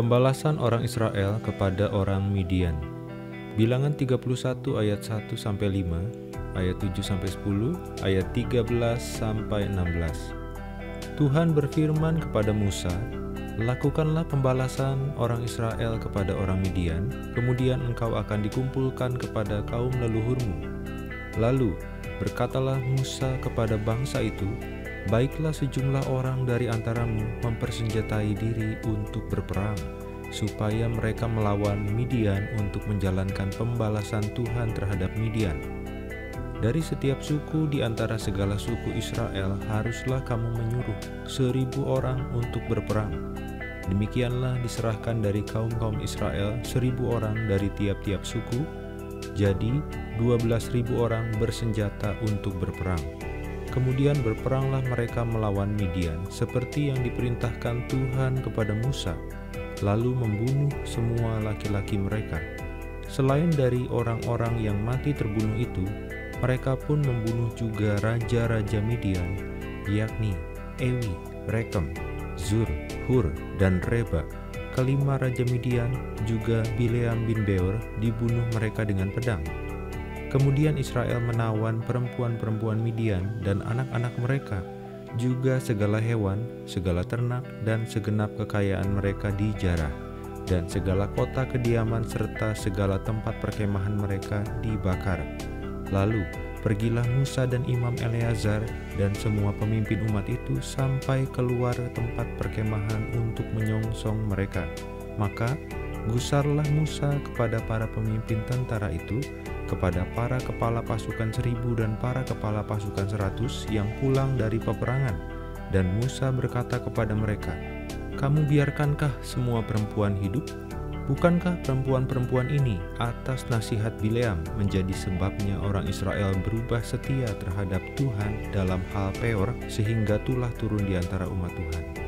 Pembalasan orang Israel kepada orang Midian. Bilangan 31 ayat 1 sampai 5, ayat 7 sampai 10, ayat 13 sampai 16. Tuhan berfirman kepada Musa, Lakukanlah pembalasan orang Israel kepada orang Midian, kemudian engkau akan dikumpulkan kepada kaum leluhurmu. Lalu berkatalah Musa kepada bangsa itu, Baiklah sejumlah orang dari antaramu mempersenjatai diri untuk berperang, supaya mereka melawan Midian untuk menjalankan pembalasan Tuhan terhadap Midian. Dari setiap suku di antara segala suku Israel haruslah kamu menyuruh seribu orang untuk berperang. Demikianlah diserahkan dari kaum-kaum Israel seribu orang dari tiap-tiap suku, jadi dua belas ribu orang bersenjata untuk berperang. Kemudian berperanglah mereka melawan Midian, seperti yang diperintahkan Tuhan kepada Musa, lalu membunuh semua laki-laki mereka. Selain dari orang-orang yang mati terbunuh itu, mereka pun membunuh juga raja-raja Midian, yakni Ewi, Rekem, Zur, Hur, dan Reba. Kelima raja Midian juga Bileam bin Beor dibunuh mereka dengan pedang. Kemudian Israel menawan perempuan-perempuan Midian dan anak-anak mereka, juga segala hewan, segala ternak, dan segenap kekayaan mereka di Jarah, dan segala kota kediaman serta segala tempat perkemahan mereka dibakar. Lalu pergilah Musa dan Imam Eleazar dan semua pemimpin umat itu sampai keluar tempat perkemahan untuk menyongsong mereka. Maka gusarlah Musa kepada para pemimpin tentara itu kepada para kepala pasukan seribu dan para kepala pasukan seratus yang pulang dari peperangan. Dan Musa berkata kepada mereka, Kamu biarkankah semua perempuan hidup? Bukankah perempuan-perempuan ini atas nasihat Bileam menjadi sebabnya orang Israel berubah setia terhadap Tuhan dalam hal peor sehingga tulah turun di antara umat Tuhan?